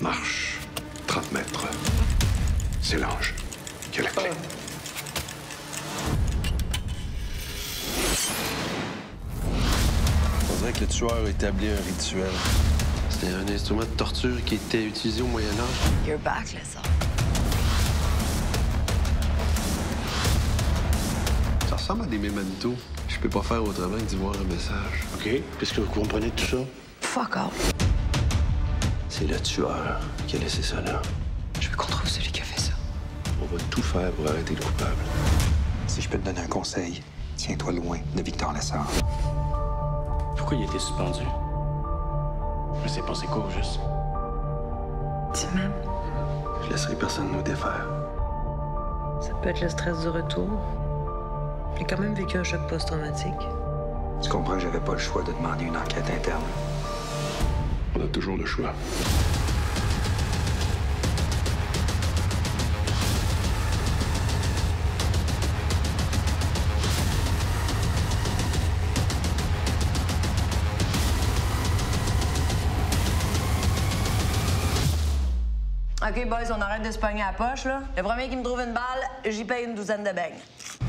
Marche 30 mètres. C'est l'ange qui a la clé. On dirait que le tueur a établi un rituel. C'était un instrument de torture qui était utilisé au Moyen Âge. You're back, Lisa. Ça ressemble à des mémentos. Je peux pas faire autrement que d'y voir un message. OK. Qu'est-ce que vous comprenez de tout ça? Fuck off. C'est le tueur qui a laissé ça là. Je veux qu'on trouve celui qui a fait ça. On va tout faire pour arrêter le coupable. Si je peux te donner un conseil, tiens-toi loin de Victor Lessard. Pourquoi il a été suspendu? Je sais pas c'est quoi, au juste? Tu m'aimes? Je laisserai personne nous défaire. Ça peut être le stress du retour. J'ai quand même vécu un choc post-traumatique. Tu comprends que j'avais pas le choix de demander une enquête interne? On a toujours le choix. OK, boys, on arrête de se pogner à la poche, là. Le premier qui me trouve une balle, j'y paye une douzaine de beignes.